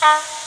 Bye.